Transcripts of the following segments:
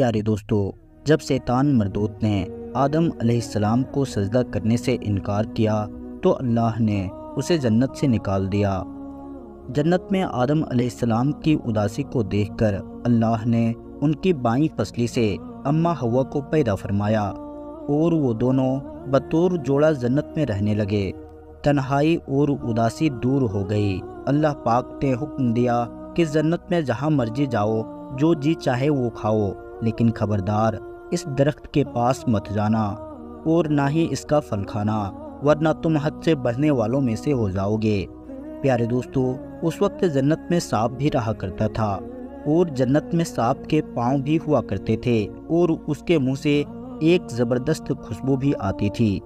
प्यारे दोस्तों, जब शैतान मरदूत ने आदम अलैहिस्सलाम को सजदा करने से इनकार किया तो अल्लाह ने उसे जन्नत से निकाल दिया। जन्नत में आदम अलैहिस्सलाम की उदासी को देखकर अल्लाह ने उनकी बाई फसली से अम्मा हवा को पैदा फरमाया और वो दोनों बतौर जोड़ा जन्नत में रहने लगे। तन्हाई और उदासी दूर हो गई। अल्लाह पाक ने हुक्म दिया कि जन्नत में जहाँ मर्ज़ी जाओ, जो जी चाहे वो खाओ। लेकिन खबरदार, इस दरख्त के पास मत जाना और ना ही इसका फल खाना, वरना तुम हद से बढ़ने वालों में से हो जाओगे। प्यारे दोस्तों, उस वक्त जन्नत में सांप भी रहा करता था और जन्नत में सांप के पाँव भी हुआ करते थे और उसके मुँह से एक ज़बरदस्त खुशबू भी आती थी।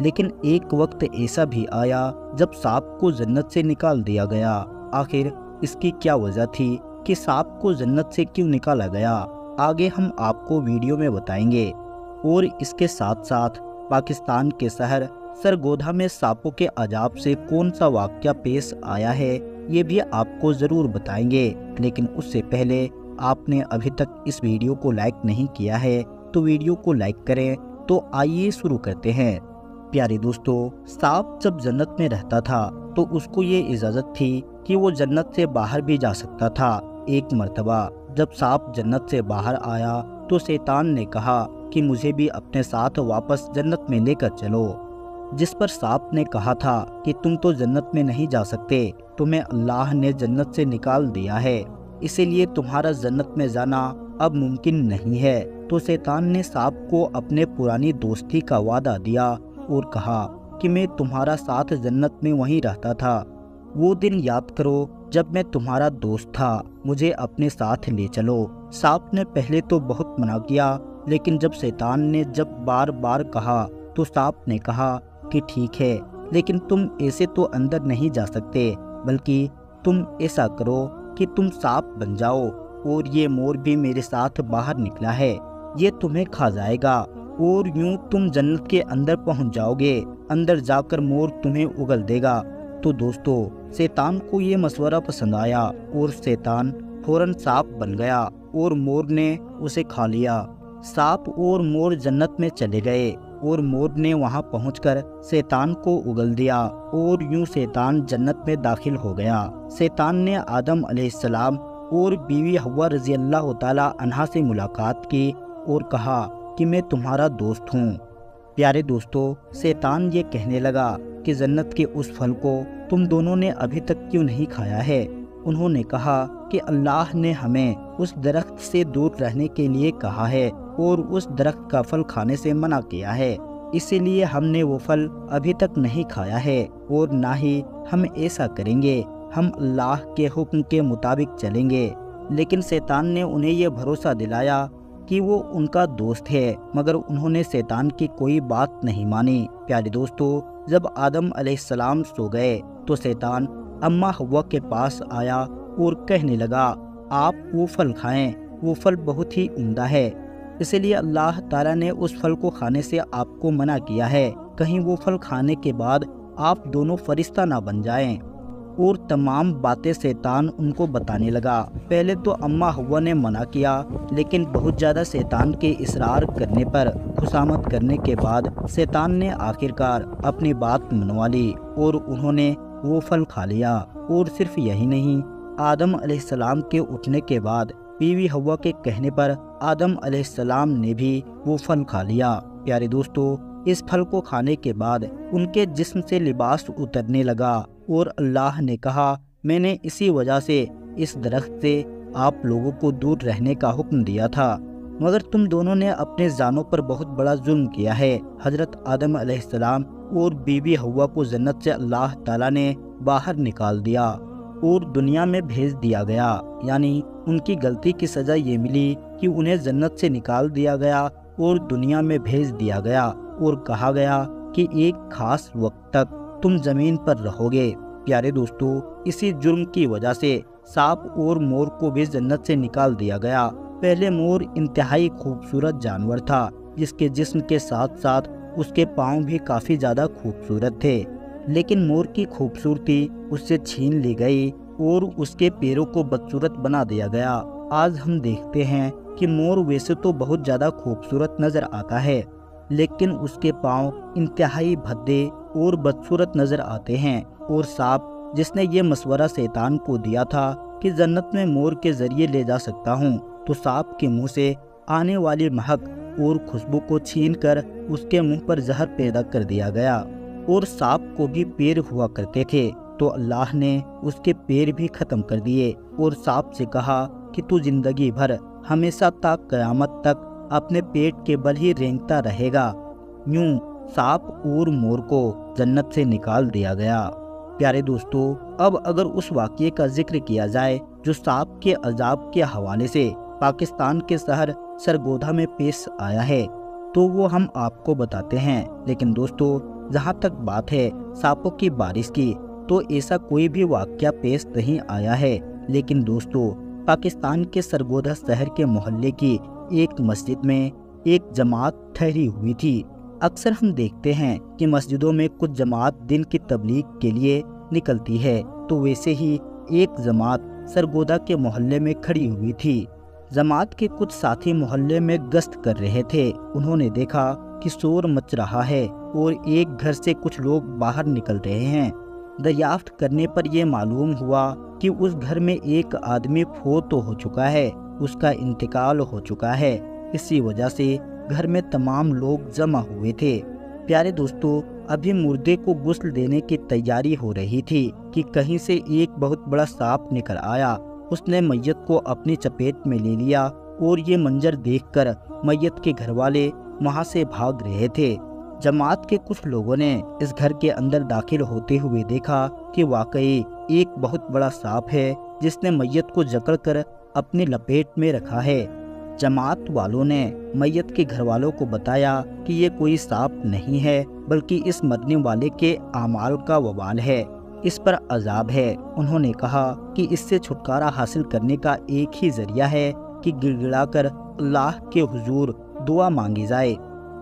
लेकिन एक वक्त ऐसा भी आया जब सांप को जन्नत से निकाल दिया गया। आखिर इसकी क्या वजह थी कि सांप को जन्नत से क्यों निकाला गया? आगे हम आपको वीडियो में बताएँगे और इसके साथ साथ पाकिस्तान के शहर सरगोधा में सांपों के अजाब से कौन सा वाक्य पेश आया है, ये भी आपको ज़रूर बताएँगे। लेकिन उससे पहले आपने अभी तक इस वीडियो को लाइक नहीं किया है तो वीडियो को लाइक करें तो आइए शुरू करते हैं। प्यारे दोस्तों, सांप जब जन्नत में रहता था तो उसको ये इजाज़त थी कि वो जन्नत से बाहर भी जा सकता था, एक मर्तबा। जब सांप जन्नत से बाहर आया तो शैतान ने कहा कि मुझे भी अपने साथ वापस जन्नत में लेकर चलो। जिस पर सांप ने कहा था कि तुम तो जन्नत में नहीं जा सकते, तुम्हें अल्लाह ने जन्नत से निकाल दिया है। इसीलिए तुम्हारा जन्नत में जाना अब मुमकिन नहीं है। तो शैतान ने सांप को अपने पुरानी दोस्ती का वादा दिया और कहा कि मैं तुम्हारा साथ जन्नत में वहीं रहता था। वो दिन याद करो जब मैं तुम्हारा दोस्त था, मुझे अपने साथ ले चलो। सांप ने पहले तो बहुत मना किया, लेकिन जब शैतान ने जब बार बार कहा तो सांप ने कहा कि ठीक है, लेकिन तुम ऐसे तो अंदर नहीं जा सकते, बल्कि तुम ऐसा करो कि तुम सांप बन जाओ, और ये मोर भी मेरे साथ बाहर निकला है, ये तुम्हें खा जाएगा, और यूँ तुम जन्नत के अंदर पहुँच जाओगे, अंदर जाकर मोर तुम्हें उगल देगा। तो दोस्तों, शैतान को ये मशवरा पसंद आया और शैतान फ़ौरन सांप बन गया और मोर ने उसे खा लिया। सांप और मोर जन्नत में चले गए और मोर ने वहाँ पहुंचकर शैतान को उगल दिया और यूँ शैतान जन्नत में दाखिल हो गया। शैतान ने आदम अलैहिस्सलाम और बीवी हवा रज़ी अल्लाह तहा से मुलाकात की और कहा कि मैं तुम्हारा दोस्त हूँ। प्यारे दोस्तों, शैतान ये कहने लगा कि जन्नत के उस फल को तुम दोनों ने अभी तक क्यों नहीं खाया है? उन्होंने कहा कि अल्लाह ने हमें उस दरख्त से दूर रहने के लिए कहा है और उस दरख्त का फल खाने से मना किया है। इसीलिए हमने वो फल अभी तक नहीं खाया है और ना ही हम ऐसा करेंगे। हम अल्लाह के हुक्म के मुताबिक चलेंगे। लेकिन शैतान ने उन्हें यह भरोसा दिलाया कि वो उनका दोस्त है, मगर उन्होंने शैतान की कोई बात नहीं मानी। प्यारे दोस्तों जब आदम अलैहिस्सलाम सो गए तो शैतान अम्मा हवा के पास आया और कहने लगा, आप वो फल खाएँ, वो फल बहुत ही उम्दा है। इसलिए अल्लाह ताला ने उस फल को खाने से आपको मना किया है। कहीं वो फल खाने के बाद आप दोनों फरिश्ता ना बन जाएँ। और तमाम बातें शैतान उनको बताने लगा। पहले तो अम्मा हवा ने मना किया, लेकिन बहुत ज़्यादा शैतान के इसरार करने पर खुशामद करने के बाद शैतान ने आखिरकार अपनी बात मनवा ली और उन्होंने वो फल खा लिया। और सिर्फ़ यही नहीं, आदम अलैहिस्सलाम के उठने के बाद बीवी हवा के कहने पर आदम अलैहिस्सलाम ने भी वो फल खा लिया। प्यारे दोस्तों, इस फल को खाने के बाद उनके जिस्म से लिबास उतरने लगा और अल्लाह ने कहा, मैंने इसी वजह से इस दरख्त से आप लोगों को दूर रहने का हुक्म दिया था। मगर तुम दोनों ने अपने जानों पर बहुत बड़ा जुल्म किया है। हज़रत आदम अलैहिस्सलाम और बीबी हवा को जन्नत से अल्लाह ताला ने बाहर निकाल दिया और दुनिया में भेज दिया गया। यानी उनकी गलती की सज़ा ये मिली कि उन्हें जन्नत से निकाल दिया गया और दुनिया में भेज दिया गया और कहा गया कि एक खास वक्त तक तुम ज़मीन पर रहोगे। प्यारे दोस्तों, इसी जुर्म की वजह से सांप और मोर को भी जन्नत से निकाल दिया गया। पहले मोर इंतहाई खूबसूरत जानवर था, जिसके जिस्म के साथ साथ उसके पाँव भी काफ़ी ज़्यादा खूबसूरत थे। लेकिन मोर की खूबसूरती उससे छीन ली गई और उसके पैरों को बदसूरत बना दिया गया। आज हम देखते हैं कि मोर वैसे तो बहुत ज़्यादा खूबसूरत नज़र आता है, लेकिन उसके पाँव इंतहाई भद्दे और बदसूरत नज़र आते हैं। और सांप, जिसने ये मशवरा शैतान को दिया था कि जन्नत में मोर के ज़रिए ले जा सकता हूँ तो सांप के मुँह से आने वाली महक और खुशबू को छीन कर उसके मुँह पर जहर पैदा कर दिया गया और सांप को भी पैर हुआ करते थे। तो अल्लाह ने उसके पैर भी खत्म कर दिए और सांप से कहा कि तू ज़िंदगी भर हमेशा तक कयामत तक अपने पेट के बल ही रेंगता रहेगा। यूँ सांप और मोर को जन्नत से निकाल दिया गया। प्यारे दोस्तों, अब अगर उस वाक्य का ज़िक्र किया जाए जो सांप के अजाब के हवाले से पाकिस्तान के शहर सरगोधा में पेश आया है तो वो हम आपको बताते हैं। लेकिन दोस्तों, जहाँ तक बात है सांपों की बारिश की तो ऐसा कोई भी वाक्य पेश नहीं आया है। लेकिन दोस्तों, पाकिस्तान के सरगोधा शहर के मोहल्ले की एक मस्जिद में एक जमात ठहरी हुई थी। अक्सर हम देखते हैं कि मस्जिदों में कुछ जमात दिन की तबलीग के लिए निकलती है तो वैसे ही एक जमात सरगोदा के मोहल्ले में खड़ी हुई थी। जमात के कुछ साथी मोहल्ले में गश्त कर रहे थे। उन्होंने देखा कि शोर मच रहा है और एक घर से कुछ लोग बाहर निकल रहे हैं। दरियाफ्त करने पर यह मालूम हुआ कि उस घर में एक आदमी फोत तो हो चुका है, उसका इंतकाल हो चुका है। इसी वजह से घर में तमाम लोग जमा हुए थे। प्यारे दोस्तों, अभी मुर्दे को गुस्ल देने की तैयारी हो रही थी कि कहीं से एक बहुत बड़ा सांप निकल आया। उसने मैयत को अपनी चपेट में ले लिया और ये मंजर देखकर मैयत के घर वाले वहाँ से भाग रहे थे। जमात के कुछ लोगों ने इस घर के अंदर दाखिल होते हुए देखा कि वाकई एक बहुत बड़ा सांप है, जिसने मैयत को जकड़ कर अपनी लपेट में रखा है। जमात वालों ने मैयत के घर वालों को बताया कि ये कोई सांप नहीं है, बल्कि इस मरने वाले के आमाल का वबाल है। इस पर अजाब है। उन्होंने कहा कि इससे छुटकारा हासिल करने का एक ही ज़रिया है कि गिड़गिड़ाकर अल्लाह के हुजूर दुआ मांगी जाए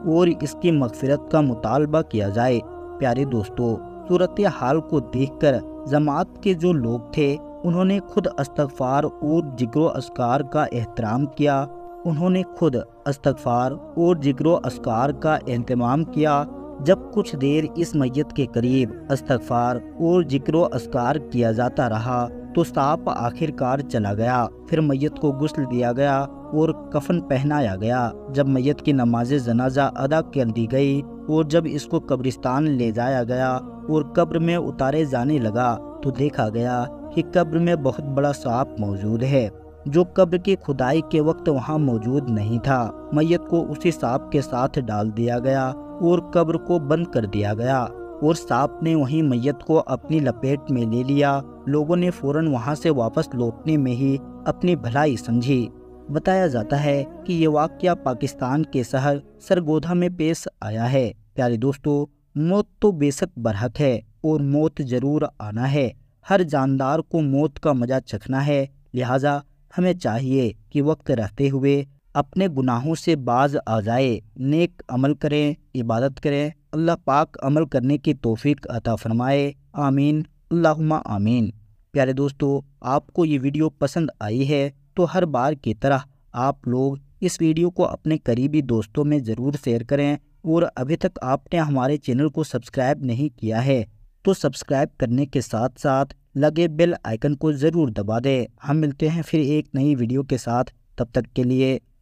और इसकी मगफिरत का मुतालबा किया जाए। प्यारे दोस्तों सूरत हाल को देखकर जमात के जो लोग थे, उन्होंने खुद अस्तगफार और ज़िक्र असकार का एहतराम किया। उन्होंने खुद अस्तगफार और ज़िक्र असकार का एहतमाम किया। जब कुछ देर इस मैयत के करीब अस्तफार और ज़िक्र असकार किया जाता रहा तो सांप आखिरकार चला गया। फिर मैयत को गुस्ल दिया गया और कफन पहनाया गया। जब मैयत की नमाज़ जनाजा अदा कर दी गई और जब इसको कब्रिस्तान ले जाया गया और कब्र में उतारे जाने लगा तो देखा गया कि कब्र में बहुत बड़ा सांप मौजूद है, जो कब्र की खुदाई के वक्त वहाँ मौजूद नहीं था। मैयत को उसी सांप के साथ डाल दिया गया और कब्र को बंद कर दिया गया और सांप ने वहीं मैयत को अपनी लपेट में ले लिया। लोगों ने फ़ौरन वहाँ से वापस लौटने में ही अपनी भलाई समझी। बताया जाता है कि ये वाक्य पाकिस्तान के शहर सरगोधा में पेश आया है। प्यारे दोस्तों, मौत तो बेशक बरहक है और मौत ज़रूर आना है। हर जानदार को मौत का मज़ा चखना है। लिहाजा हमें चाहिए कि वक्त रहते हुए अपने गुनाहों से बाज आ जाए, नेक अमल करें, इबादत करें, अल्लाह पाक अमल करने की तोफ़ीक अता फरमाए। आमीन। अल्लाहुम्मा आमीन। प्यारे दोस्तों, आपको ये वीडियो पसंद आई है तो हर बार की तरह आप लोग इस वीडियो को अपने करीबी दोस्तों में ज़रूर शेयर करें और अभी तक आपने हमारे चैनल को सब्सक्राइब नहीं किया है तो सब्सक्राइब करने के साथ साथ लगे बेल आइकन को ज़रूर दबा दें। हम मिलते हैं फिर एक नई वीडियो के साथ। तब तक के लिए